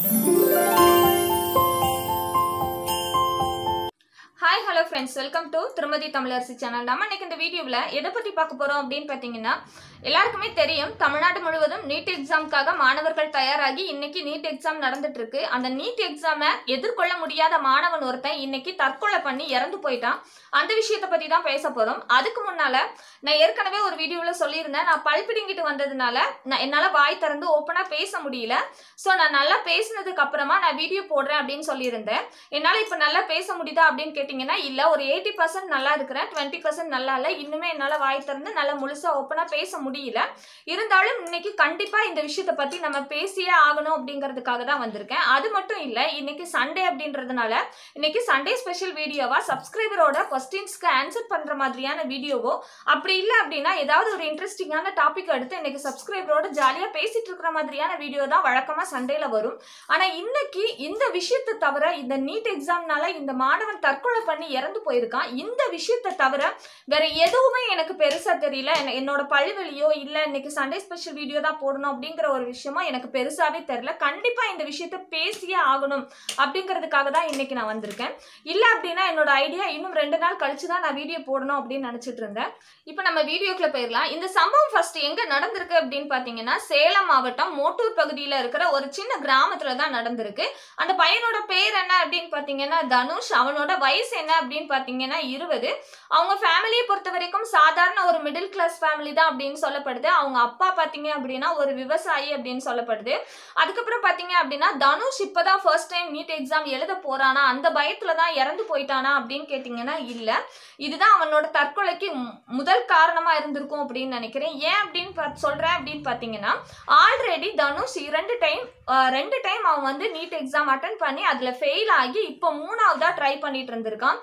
Thank you. Friends welcome to Thirumathi Tamilarasi channel நம்ம இன்னைக்கு இந்த வீடியோவில் எதை பற்றி பார்க்க போகிறோம் அப்படின்னு பார்த்தீங்கன்னா எல்லாருக்குமே தெரியும் தமிழ்நாடு முழுவதும் நீட் எக்ஸாமுக்காக மாணவர்கள் தயாராகி இன்னைக்கு நீட் எக்ஸாம் நடந்துட்டு இருக்கு. அந்த நீட் எக்ஸாமை எதிர்கொள்ள முடியாத மாணவன் ஒருத்தன் இன்னைக்கு தற்கொலை பண்ணி இறந்து போயிட்டான். அந்த விஷயத்தை பற்றி தான் பேச போகிறோம் அதுக்கு முன்னால் நான் ஏற்கனவே ஒரு வீடியோவில் சொல்லியிருந்தேன். நான் பல் பிடுங்கிட்டு வந்ததுனால நான் என்னால் வாய் திறந்து ஓப்பனாக பேச முடியல. ஸோ நான் நல்லா பேசினதுக்கு அப்புறமா நான் வீடியோ போடுறேன் அப்படின்னு சொல்லியிருந்தேன். என்னால் இப்போ நல்லா பேச முடியுதா அப்படின்னு கேட்டிங்கன்னா இல்லை. இல்லை ஒரு எயிட்டி பர்சன்ட் நல்லா இருக்கிறேன் டுவெண்ட்டி பர்சன்ட் நல்லா இல்லை இன்னுமே என்னால் வாய் திறந்து நல்லா முழுசாக ஓப்பனாக பேச முடியல. இருந்தாலும் இன்னைக்கு கண்டிப்பாக இந்த விஷயத்தை பற்றி நம்ம பேசியே ஆகணும் அப்படிங்கிறதுக்காக தான் வந்திருக்கேன். அது மட்டும் இல்லை இன்னைக்கு சண்டே அப்படின்றதுனால இன்னைக்கு சண்டே ஸ்பெஷல் வீடியோவா சப்ஸ்கிரைபரோட கொஸ்டின்ஸ்க்கு ஆன்சர் பண்ணுற மாதிரியான வீடியோவோ அப்படி இல்லை அப்படின்னா ஏதாவது ஒரு இன்ட்ரெஸ்டிங்கான டாபிக் எடுத்து இன்னைக்கு சப்ஸ்கிரைபரோட ஜாலியாக பேசிட்டு இருக்கிற மாதிரியான வீடியோ தான் வழக்கமாக சண்டேல வரும். ஆனால் இன்னைக்கு இந்த விஷயத்தை தவிர இந்த நீட் எக்ஸாம்னால இந்த மாணவன் தற்கொலை பண்ணி இறந்து போயிருக்கான். இந்த விஷயத்தை தவிர வேற எதுவுமே எனக்கு பெருசா தெரியல. என்ன- என்னோட பழுவெளியோ இல்ல இன்னைக்கு சண்டே ஸ்பெஷல் வீடியோ தான் போடணும் அப்படிங்கிற ஒரு விஷயமா எனக்கு பெருசாவே தெரியல. கண்டிப்பா இந்த விஷயத்த பேசியே ஆகணும் அப்படிங்கிறதுக்காக தான் இன்னைக்கு நான் வந்திருக்கேன். இல்ல அப்படின்னா என்னோட ஐடியா இன்னும் ரெண்டு நாள் கழிச்சு தான் நான் வீடியோ போடணும் அப்படின்னு நினைச்சிட்டு இருந்தேன். இப்போ நம்ம வீடியோக்குள்ள போயிடலாம் இந்த சம்பவம் ஃபர்ஸ்ட் எங்க நடந்திருக்கு அப்படின்னு பாத்தீங்கன்னா சேலம் மாவட்டம் மோட்டூர் பகுதியில இருக்கிற ஒரு சின்ன கிராமத்துல தான் நடந்திருக்கு. அந்த பையனோட பேர் என்ன அப்படின்னு பாத்தீங்கன்னா தனுஷ். அவனோட வயசு என்ன அப்படின்னு பார்த்தீங்கன்னா இருபது. அவங்க ஃபேமிலியை பொறுத்த வரைக்கும் சாதாரண ஒரு மிடில் கிளாஸ் ஃபேமிலி தான் அப்படின்னு சொல்லப்படுது. அவங்க அப்பா பார்த்தீங்க அப்படின்னா ஒரு விவசாயி அப்படின்னு சொல்லப்படுது. அதுக்கப்புறம் பார்த்தீங்க அப்படின்னா தனுஷ் இப்பதான் ஃபர்ஸ்ட் டைம் நீட் எக்ஸாம் எழுத போறானா? அந்த பயத்தில் தான் இறந்து போயிட்டானா அப்படின்னு கேட்டிங்கன்னா இல்லை. இதுதான் அவனோட தற்கொலைக்கு மு- முதல் காரணமாக இருந்திருக்கும் அப்படின்னு நினைக்கிறேன். ஏன் அப்படின்னு சொல்கிறேன் அப்படின்னு பார்த்தீங்கன்னா ஆல்ரெடி தனுஷ் இரண்டு டைம் ரெண்டு டைம் அவன் வந்து நீட் எக்ஸாம் அட்டன் பண்ணி அதில் ஃபெயில் ஆகி இப்போ மூணாவதாக ட்ரை பண்ணிட்டு இருந்திருக்கான்.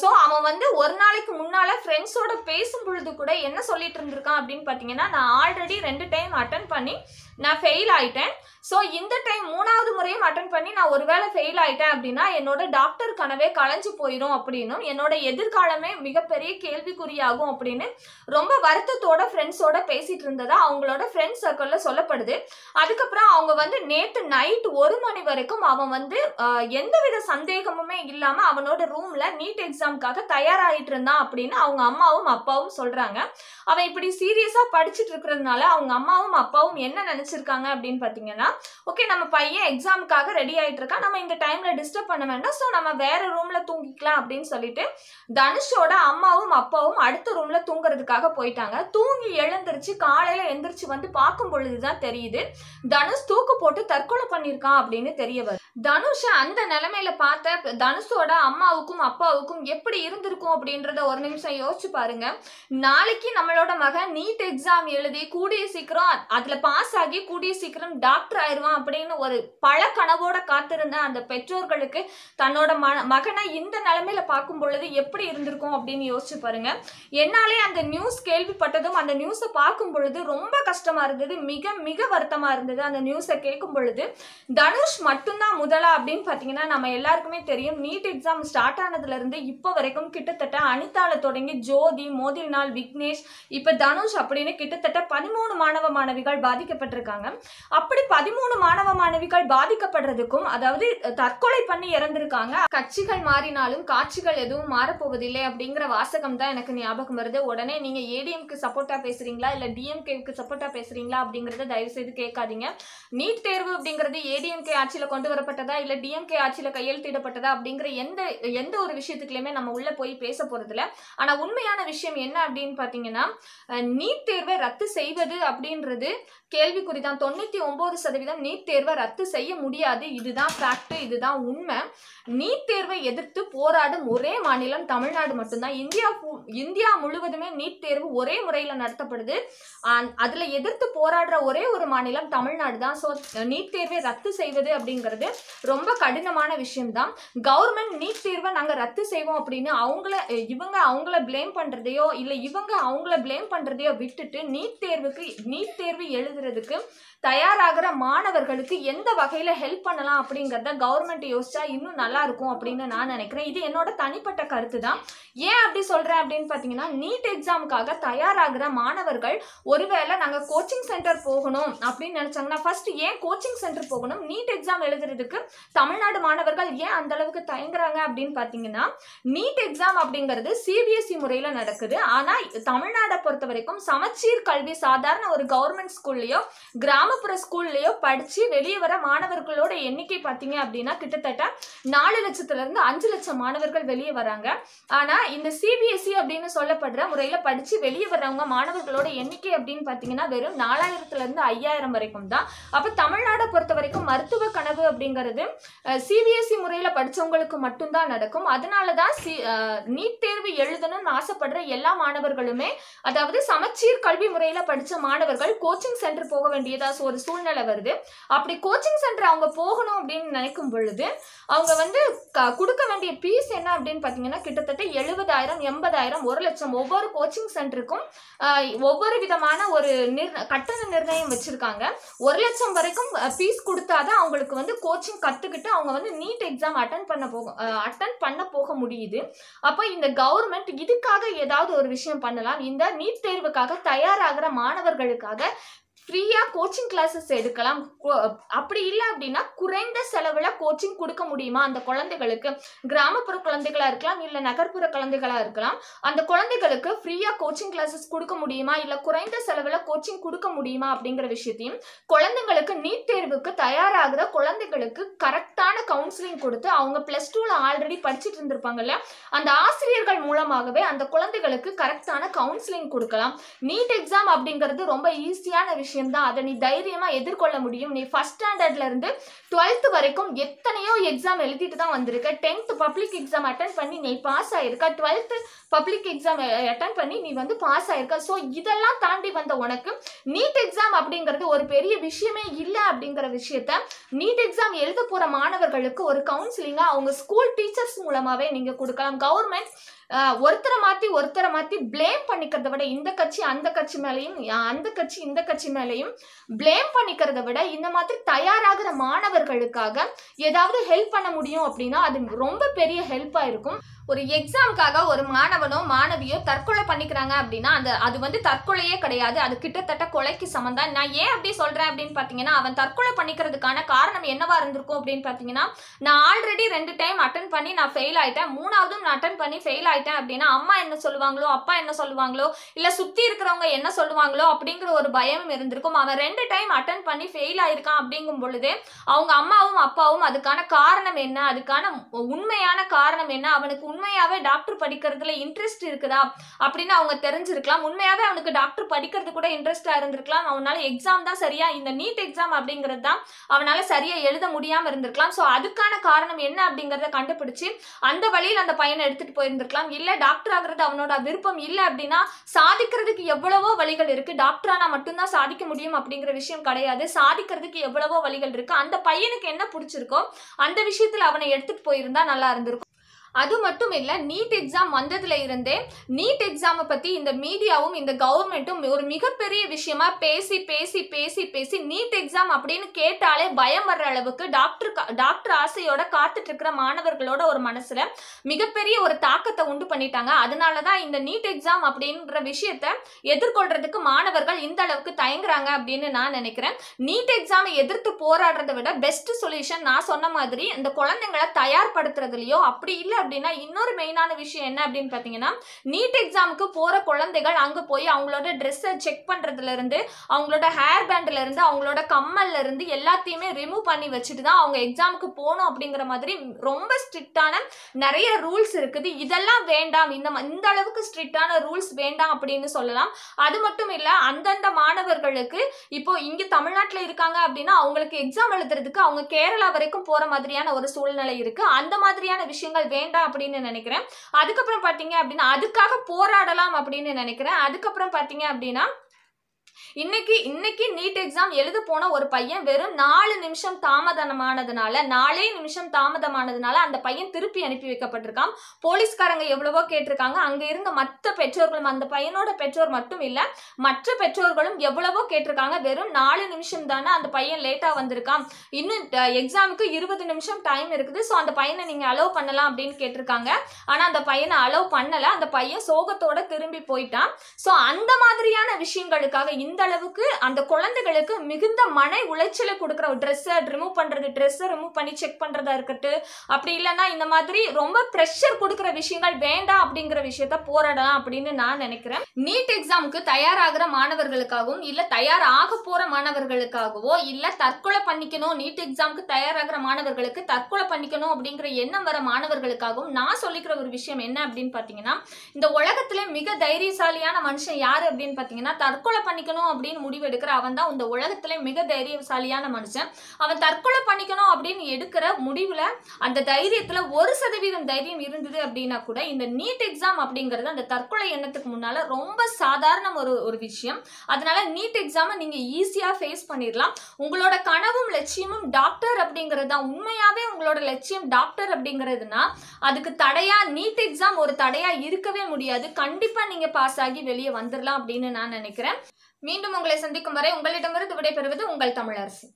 ஸோ அவன் வந்து ஒரு நாளைக்கு முன்னால் ஃப்ரெண்ட்ஸோட பேசும் பொழுது கூட என்ன சொல்லிட்டு இருந்திருக்கான் அப்படின்னு பார்த்தீங்கன்னா நான் ஆல்ரெடி ரெண்டு டைம் அட்டன் பண்ணி நான் ஃபெயில் ஆயிட்டேன். ஸோ இந்த டைம் மூணாவது முறையும் அட்டன் பண்ணி நான் ஒருவேளை ஃபெயில் ஆயிட்டேன் அப்படின்னா என்னோட டாக்டர் கனவே களைஞ்சு போயிடும் அப்படின்னும் என்னோட எதிர்காலமே மிகப்பெரிய கேள்விக்குறியாகும் அப்படின்னு ரொம்ப வருத்தத்தோட ஃப்ரெண்ட்ஸோட பேசிட்டு இருந்ததா அவங்களோட ஃப்ரெண்ட்ஸ் சர்க்கிளில் சொல்லப்படுது. அதுக்கப்புறம் அவங்க வந்து நேற்று நைட் ஒரு மணி வரைக்கும் அவன் வந்து எந்தவித சந்தேகமுமே இல்லாமல் அவனோட ரூம்ல நீட் எக்ஸாமுக்காக தயாராகிட்டு இருந்தான் அப்படின்னு அவங்க அம்மாவும் அப்பாவும் சொல்றாங்க. அவன் இப்படி சீரியஸாக படிச்சுட்டு இருக்கிறதுனால அவங்க அம்மாவும் அப்பாவும் என்ன நினச்சிருக்காங்க அப்படின்னு பார்த்தீங்கன்னா ஓகே நம்ம பையன் எக்ஸாமுக்காக ரெடி ஆகிட்டு இருக்கா நம்ம இந்த டைமில் டிஸ்டர்ப் பண்ண வேண்டாம். ஸோ நம்ம வேற ரூமில் தூங்கிக்கலாம் அப்படின்னு சொல்லிட்டு தனுஷோட அம்மாவும் அப்பாவும் அடுத்த ரூம்ல தூங்குறதுக்காக போயிட்டாங்க. தூங்கி எழுந்திருச்சு காலையில எந்திரிச்சு வந்து பார்க்கும் பொழுதுதான் தெரியுது தனுஷ் தூக்கு போட்டு தற்கொலை பண்ணியிருக்கான் அப்படின்னு தெரிய வருது தனுஷை அந்த நிலைமையில பார்த்த தனுஷோட அம்மாவுக்கும் அப்பாவுக்கும் எப்படி இருந்திருக்கும் அப்படின்றத ஒரு நிமிஷம் யோசிச்சு பாருங்க. நாளைக்கு நம்மளோட மகன் நீட் எக்ஸாம் எழுதி கூடிய சீக்கிரம் அதுல பாஸ் ஆகி கூடிய சீக்கிரம் டாக்டர் ஆயிடுவான் அப்படின்னு ஒரு பல கனவோட காத்திருந்த அந்த பெற்றோர்களுக்கு தன்னோட ம மகனை இந்த நிலைமையில பார்க்கும் பொழுது எப்படி இருந்திருக்கும் அப்படின்னு யோசிச்சு பாருங்க. என்னாலே அந்த நியூஸ் கேள்விப்பட்டதும் அந்த நியூஸை பார்க்கும் பொழுது ரொம்ப கஷ்டமா இருந்தது மிக மிக வருத்தமா இருந்தது அந்த நியூஸை கேட்கும் பொழுது. தனுஷ் மட்டும்தான் முதலா அப்படின்னு பார்த்தீங்கன்னா நம்ம எல்லாருக்குமே தெரியும். நீட் எக்ஸாம் ஸ்டார்ட் ஆனதுலேருந்து இப்போ வரைக்கும் கிட்டத்தட்ட அனிதாவில் தொடங்கி ஜோதி மோதில்நாள் விக்னேஷ் இப்போ தனுஷ் அப்படின்னு கிட்டத்தட்ட பதிமூணு மாணவ மாணவிகள் பாதிக்கப்பட்டிருக்காங்க. அப்படி பதிமூணு மாணவ மாணவிகள் பாதிக்கப்படுறதுக்கும் அதாவது தற்கொலை பண்ணி இறந்திருக்காங்க. கட்சிகள் மாறினாலும் காட்சிகள் எதுவும் மாறப்போவதில்லை அப்படிங்கிற வாசகம் தான் எனக்கு ஞாபகம் வருது. உடனே நீங்கள் ஏடிஎம்க்கு சப்போர்ட்டாக பேசுகிறீங்களா இல்லை டிஎம்கேவுக்கு சப்போர்ட்டா பேசுகிறீங்களா அப்படிங்கிறத தயவு செய்து கேட்காதீங்க. நீட் தேர்வு அப்படிங்கிறது ஏடிஎம்கே ஆட்சியில் கொண்டு வரப்பட்ட வரப்பட்டதா இல்ல டிஎம்கே ஆட்சியில கையெழுத்திடப்பட்டதா அப்படிங்கிற எந்த எந்த ஒரு விஷயத்துக்குலயுமே நம்ம உள்ள போய் பேச போறதில்ல. ஆனா உண்மையான விஷயம் என்ன அப்படின்னு பாத்தீங்கன்னா நீட் தேர்வை ரத்து செய்வது அப்படின்றது கேள்விக்குறி தான். தொண்ணூத்தி ஒன்பது சதவீதம் நீட் தேர்வை ரத்து செய்ய முடியாது. இதுதான் ஃபேக்ட் இதுதான் உண்மை. நீட் தேர்வை எதிர்த்து போராடும் ஒரே மாநிலம் தமிழ்நாடு மட்டும்தான். இந்தியா இந்தியா முழுவதுமே நீட் தேர்வு ஒரே முறையில நடத்தப்படுது. அதுல எதிர்த்து போராடுற ஒரே ஒரு மாநிலம் தமிழ்நாடு தான். ஸோ நீட் தேர்வை ரத்து செய்வது அப்படிங்கிறது ரொம்ப கடினமான விஷயம்தான். கவர்மெண்ட் நீட் தேர்வை நாங்க ரத்து செய்வோம் அப்படின்னு அவங்கள இவங்க அவங்கள பிளேம் பண்றதையோ இல்ல இவங்க அவங்கள பிளேம் பண்றதையோ விட்டுட்டு நீட் தேர்வுக்கு நீட் தேர்வு எழுதுறதுக்கு தயாராகிற மாணவர்களுக்கு எந்த வகையில் ஹெல்ப் பண்ணலாம் அப்படிங்கிறத கவர்மெண்ட் யோசிச்சா இன்னும் நல்லா இருக்கும் அப்படின்னு நான் நினைக்கிறேன். இது என்னோட தனிப்பட்ட கருத்து தான். ஏன் அப்படி சொல்கிறேன் அப்படின்னு பார்த்தீங்கன்னா நீட் எக்ஸாமுக்காக தயாராகிற மாணவர்கள் ஒருவேளை நாங்கள் கோச்சிங் சென்டர் போகணும் அப்படின்னு நினச்சாங்கன்னா ஃபர்ஸ்ட் ஏன் கோச்சிங் சென்டர் போகணும்? நீட் எக்ஸாம் எழுதுறதுக்கு தமிழ்நாடு மாணவர்கள் ஏன் அந்த அளவுக்கு தயங்குறாங்க அப்படின்னு பார்த்தீங்கன்னா நீட் எக்ஸாம் அப்படிங்கிறது சிபிஎஸ்இ முறையில் நடக்குது. ஆனால் தமிழ்நாடை பொறுத்த வரைக்கும் சமச்சீர் கல்வி சாதாரண ஒரு கவர்மெண்ட் ஸ்கூல்லையோ கிராம கிராமப்புற ஸ்கூல்லையோ படிச்சு வெளியே வர மாணவர்களோட எண்ணிக்கை பார்த்தீங்க அப்படின்னா கிட்டத்தட்ட நாலு லட்சத்துல இருந்து அஞ்சு லட்சம் மாணவர்கள் வெளியே வராங்க. ஆனா இந்த சிபிஎஸ்இ அப்படின்னு சொல்லப்படுற முறையில படிச்சு வெளியே வர்றவங்க மாணவர்களோட எண்ணிக்கை அப்படின்னு பாத்தீங்கன்னா வெறும் நாலாயிரத்துல இருந்து ஐயாயிரம் வரைக்கும் தான். அப்ப தமிழ்நாடை பொறுத்த வரைக்கும் மருத்துவ கனவு அப்படிங்கிறது சிபிஎஸ்இ முறையில படிச்சவங்களுக்கு மட்டும்தான் நடக்கும். அதனாலதான் சி நீட் தேர்வு எழுதணும்னு ஆசைப்படுற எல்லா மாணவர்களுமே அதாவது சமச்சீர் கல்வி முறையில படிச்ச மாணவர்கள் கோச்சிங் சென்டர் போக வேண்டியதா ஒரு சூழ்நிலை வருது. அப்படி கோச்சிங் சென்டர் அவங்க போகணும் அப்படின்னு நினைக்கும் பொழுது அவங்க வந்து க- கொடுக்க வேண்டிய பீஸ் என்ன அப்படின்னு பார்த்தீங்கன்னா கிட்டத்தட்ட எழுபதாயிரம் எண்பதாயிரம் ஒரு லட்சம் ஒவ்வொரு கோச்சிங் சென்டருக்கும் ஒவ்வொரு விதமான ஒரு நிர்ண கட்டண நிர்ணயம் வச்சுருக்காங்க. ஒரு லட்சம் வரைக்கும் ஃபீஸ் கொடுத்தாதான் அவங்களுக்கு வந்து கோச்சிங் கற்றுக்கிட்டு அவங்க வந்து நீட் எக்ஸாம் அட்டன் பண்ண போக அட்டன் பண்ண போக முடியுது. அப்போ இந்த கவர்மெண்ட் இதுக்காக ஏதாவது ஒரு விஷயம் பண்ணலாம். இந்த நீட் தேர்வுக்காக தயாராகிற மாணவர்களுக்காக ஃப்ரீயாக கோச்சிங் கிளாஸஸ் எடுக்கலாம். அப்படி இல்லை அப்படின்னா குறைந்த செலவில் கோச்சிங் கொடுக்க முடியுமா? அந்த குழந்தைகளுக்கு. கிராமப்புற குழந்தைகளாக இருக்கலாம் இல்லை நகர்ப்புற குழந்தைகளாக இருக்கலாம். அந்த குழந்தைகளுக்கு ஃப்ரீயாக கோச்சிங் கிளாஸஸ் கொடுக்க முடியுமா? இல்லை குறைந்த செலவில் கோச்சிங் கொடுக்க முடியுமா? அப்படிங்கிற விஷயத்தையும் குழந்தைங்களுக்கு நீட் தேர்வுக்கு தயாராகிற குழந்தைகளுக்கு கரெக்டான கவுன்சிலிங் கொடுத்து அவங்க ப்ளஸ் டூவில் ஆல்ரெடி படிச்சுட்டு இருந்திருப்பாங்கல்ல அந்த ஆசிரியர்கள் மூலமாகவே அந்த குழந்தைகளுக்கு கரெக்டான கவுன்சிலிங் கொடுக்கலாம். நீட் எக்ஸாம் அப்படிங்கிறது ரொம்ப ஈஸியான விஷயம். தான் அதை நீ தைரியமா எதிர்கொள்ள முடியும். நீ ஃபர்ஸ்ட் ஸ்டாண்டர்ட்ல இருந்து டுவெல்த் வரைக்கும் எத்தனையோ எக்ஸாம் எழுதிட்டு தான் வந்திருக்க. டென்த் பப்ளிக் எக்ஸாம் அட்டன் பண்ணி நீ பாஸ் ஆயிருக்க. டுவெல்த் பப்ளிக் எக்ஸாம் அட்டன் பண்ணி நீ வந்து பாஸ் ஆயிருக்க. ஸோ இதெல்லாம் தாண்டி வந்த உனக்கு நீட் எக்ஸாம் அப்படிங்கிறது ஒரு பெரிய விஷயமே இல்லை அப்படிங்கிற விஷயத்த நீட் எக்ஸாம் எழுத போற மாணவர்களுக்கு ஒரு கவுன்சிலிங்காக அவங்க ஸ்கூல் டீச்சர்ஸ் மூலமாவே நீங்க கொடுக்கலாம். கவர்மெண்ட் ஒருத்தரை மாற்றி ஒருத்தரை மாற்றி ப்ளேம் பண்ணிக்கிறத விட இந்த கட்சி அந்த கட்சி மேலேயும் அந்த கட்சி இந்த கட்சி மேலேயும் ப்ளேம் பண்ணிக்கிறத விட இந்த மாதிரி தயாராகிற மாணவர்களுக்காக ஏதாவது ஹெல்ப் பண்ண முடியும் அப்படின்னா அது ரொம்ப பெரிய ஹெல்ப்பாக இருக்கும். ஒரு எக்ஸாமுக்காக ஒரு மாணவனோ மாணவியோ தற்கொலை பண்ணிக்கிறாங்க அப்படின்னா அந்த அது வந்து தற்கொலையே கிடையாது. அது கிட்டத்தட்ட கொலைக்கு சமந்தான் நான் ஏன் அப்படி சொல்றேன் அப்படின்னு பாத்தீங்கன்னா அவன் தற்கொலை பண்ணிக்கிறதுக்கான காரணம் என்னவா இருந்திருக்கும் அப்படின்னு பாத்தீங்கன்னா நான் ஆல்ரெடி ரெண்டு டைம் அட்டன் பண்ணி நான் ஃபெயில் ஆயிட்டேன். மூணாவதும் நான் அட்டன் பண்ணி ஃபெயில் ஆயிட்டேன் அப்படின்னா அம்மா என்ன சொல்லுவாங்களோ அப்பா என்ன சொல்லுவாங்களோ இல்ல சுத்தி இருக்கிறவங்க என்ன சொல்லுவாங்களோ அப்படிங்கிற ஒரு பயம் இருந்திருக்கும். அவன் ரெண்டு டைம் அட்டன் பண்ணி ஃபெயில் ஆயிருக்கான் அப்படிங்கும் பொழுதே அவங்க அம்மாவும் அப்பாவும் அதுக்கான காரணம் என்ன? அதுக்கான உண்மையான காரணம் என்ன? அவனுக்கு உண்மையாவே டாக்டர் படிக்கிறதுல இன்ட்ரெஸ்ட் இருக்குதா அப்படின்னு அவங்க தெரிஞ்சிருக்கலாம். உண்மையாவே அவனுக்கு டாக்டர் படிக்கிறது கூட இன்ட்ரெஸ்டா இருந்திருக்கலாம். அவனால எக்ஸாம் தான் சரியா இந்த நீட் எக்ஸாம் அப்படிங்கிறது தான் அவனால சரியா எழுத முடியாம இருந்திருக்கலாம். ஸோ அதுக்கான காரணம் என்ன அப்படிங்கறத கண்டுபிடிச்சு அந்த வழியில் அந்த பையனை எடுத்துட்டு போயிருந்திருக்கலாம். இல்ல டாக்டர் ஆகுறது அவனோட விருப்பம் இல்லை அப்படின்னா சாதிக்கிறதுக்கு எவ்வளவோ வழிகள் இருக்கு. டாக்டரானா மட்டும்தான் சாதிக்க முடியும் அப்படிங்கிற விஷயம் கிடையாது. சாதிக்கிறதுக்கு எவ்வளவோ வழிகள் இருக்கு. அந்த பையனுக்கு என்ன பிடிச்சிருக்கோ அந்த விஷயத்துல அவனை எடுத்துட்டு போயிருந்தா நல்லா இருந்திருக்கும். அது மட்டும் இல்லை நீட் எக்ஸாம் வந்ததுல இருந்தே நீட் எக்ஸாமை பற்றி இந்த மீடியாவும் இந்த கவர்மெண்ட்டும் ஒரு மிகப்பெரிய விஷயமா பேசி பேசி பேசி பேசி நீட் எக்ஸாம் அப்படின்னு கேட்டாலே பயம் வர்ற அளவுக்கு டாக்டர் கா- டாக்டர் ஆசையோட காத்துட்டு இருக்கிற மாணவர்களோட ஒரு மனசுல மிகப்பெரிய ஒரு தாக்கத்தை உண்டு பண்ணிட்டாங்க. அதனாலதான் இந்த நீட் எக்ஸாம் அப்படின்ற விஷயத்த எதிர்கொள்றதுக்கு மாணவர்கள் இந்த அளவுக்கு தயங்குறாங்க அப்படின்னு நான் நினைக்கிறேன். நீட் எக்ஸாமை எதிர்த்து போராடுறதை விட பெஸ்ட் சொல்யூஷன் நான் சொன்ன மாதிரி இந்த குழந்தைங்களை தயார்படுத்துறதுலயோ அப்படி இல்லை அப்படின்னா இன்னொரு மெயினான விஷயம் என்ன அப்படின்னு பார்த்தீங்கன்னா நீட் எக்ஸாமுக்கு போகிற குழந்தைகள் அங்கே போய் அவங்களோட ட்ரெஸ்ஸை செக் பண்ணுறதுலேருந்து அவங்களோட ஹேர் பேண்ட்லேருந்து அவங்களோட கம்மல்ல இருந்து எல்லாத்தையுமே ரிமூவ் பண்ணி வச்சுட்டு தான் அவங்க எக்ஸாமுக்கு போகணும் அப்படிங்கிற மாதிரி ரொம்ப ஸ்ட்ரிக்டான நிறைய ரூல்ஸ் இருக்குது. இதெல்லாம் வேண்டாம். இந்த இந்த அளவுக்கு ஸ்ட்ரிக்டான ரூல்ஸ் வேண்டாம் அப்படின்னு சொல்லலாம். அது மட்டும் இல்லை அந்தந்த மாணவர்களுக்கு இப்போ இங்கே தமிழ்நாட்டில் இருக்காங்க அப்படின்னா அவங்களுக்கு எக்ஸாம் எழுதுறதுக்கு அவங்க கேரளா வரைக்கும் போகிற மாதிரியான ஒரு சூழ்நிலை இருக்குது அந்த மாதிரியான விஷயங்கள் வேண்டாம் அப்படின்னு நினைக்கிறேன். அதுக்கப்புறம் பார்த்தீங்க அப்படின்னா அதுக்காக போராடலாம் அப்படின்னு நினைக்கிறேன். அதுக்கப்புறம் பார்த்தீங்க அப்படின்னா இன்னைக்கு இன்னைக்கு நீட் எக்ஸாம் எழுத போன ஒரு பையன் வெறும் நாலு நிமிஷம் தாமதமானதுனால நாலே நிமிஷம் தாமதமானதுனால அந்த பையன் திருப்பி அனுப்பி வைக்கப்பட்டிருக்கான். போலீஸ்காரங்க எவ்வளவோ கேட்டிருக்காங்க. அங்க இருந்த மற்ற பெற்றோர்களும் அந்த பையனோட பெற்றோர் மட்டும் இல்ல மற்ற பெற்றோர்களும் எவ்வளவோ கேட்டிருக்காங்க. வெறும் நாலு நிமிஷம் தானே அந்த பையன் லேட்டா வந்திருக்கான். இன்னும் எக்ஸாமுக்கு இருபது நிமிஷம் டைம் இருக்குது. ஸோ அந்த பையனை நீங்க அலோவ் பண்ணலாம் அப்படின்னு கேட்டிருக்காங்க. ஆனா அந்த பையனை அலோவ் பண்ணல. அந்த பையன் சோகத்தோட திரும்பி போயிட்டான். ஸோ அந்த மாதிரியான விஷயங்களுக்காக இந்த அளவுக்கு அந்த குழந்தைகளுக்கு மிகுந்த மன உளைச்சலை கொடுக்குற ட்ரெஸ்ஸை ரிமூவ் பண்றது ட்ரெஸ்ஸை ரிமூவ் பண்ணி செக் பண்ணுறதா இருக்கட்டும். அப்படி இல்லைன்னா இந்த மாதிரி ரொம்ப ப்ரெஷர் கொடுக்குற விஷயங்கள் வேண்டாம் அப்படிங்கிற விஷயத்த போராடலாம் அப்படின்னு நான் நினைக்கிறேன். நீட் எக்ஸாமுக்கு தயாராகிற மாணவர்களுக்காகவும் இல்லை தயார் ஆக மாணவர்களுக்காகவோ இல்லை தற்கொலை பண்ணிக்கணும் நீட் எக்ஸாமுக்கு தயாராகிற மாணவர்களுக்கு தற்கொலை பண்ணிக்கணும் அப்படிங்கிற எண்ணம் வர மாணவர்களுக்காகவும் நான் சொல்லிக்கிற ஒரு விஷயம் என்ன அப்படின்னு பார்த்தீங்கன்னா இந்த உலகத்துல மிக தைரியசாலியான மனுஷன் யார் அப்படின்னு பார்த்தீங்கன்னா தற்கொலை பண்ணிக்கணும் அப்படின்னு முடிவெடுக்கிற அவன் தான் இந்த உலகத்துல மிக தைரியசாலியான மனுஷன். அவன் தற்கொலை பண்ணிக்கணும் அப்படின்னு எடுக்கிற முடிவுல அந்த தைரியத்துல ஒரு சதவீதம் தைரியம் இருந்தது அப்படின்னா கூட இந்த நீட் எக்ஸாம் அப்படிங்கிறது அந்த தற்கொலை எண்ணத்துக்கு முன்னால ரொம்ப சாதாரண ஒரு ஒரு விஷயம். அதனால நீட் எக்ஸாமை நீங்க ஈஸியா ஃபேஸ் பண்ணிடலாம் உங்களோட கனவும் லட்சியமும் டாக்டர் அப்படிங்கிறது தான். உண்மையாவே உங்களோட லட்சியம் டாக்டர் அப்படிங்கிறதுனா அதுக்கு தடையா நீட் எக்ஸாம் ஒரு தடையா இருக்கவே முடியாது. கண்டிப்பா நீங்க பாஸ் ஆகி வெளியே வந்துடலாம் அப்படின்னு நான் நினைக்கிறேன். மீண்டும் உங்களை சந்திக்கும் வரை உங்களிடமிருந்து விடைபெறுவது உங்கள் தமிழரசு.